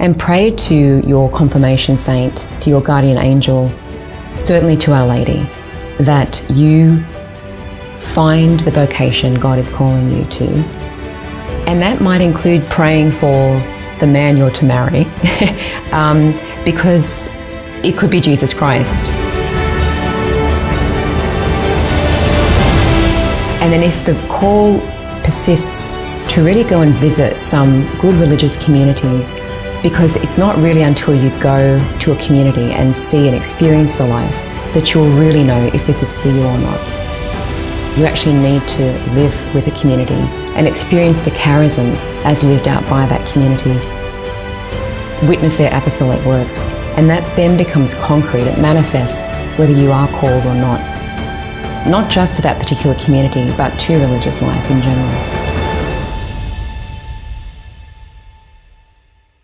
and pray to your confirmation saint, to your guardian angel, certainly to Our Lady, that you find the vocation God is calling you to. And that might include praying for the man you're to marry, um, because it could be Jesus Christ. And then if the call persists to really go and visit some good religious communities, because it's not really until you go to a community and see and experience the life that you'll really know if this is for you or not. You actually need to live with a community and experience the charism as lived out by that community. Witness their apostolic works, and that then becomes concrete. It manifests whether you are called or not. Not just to that particular community, but to religious life in general.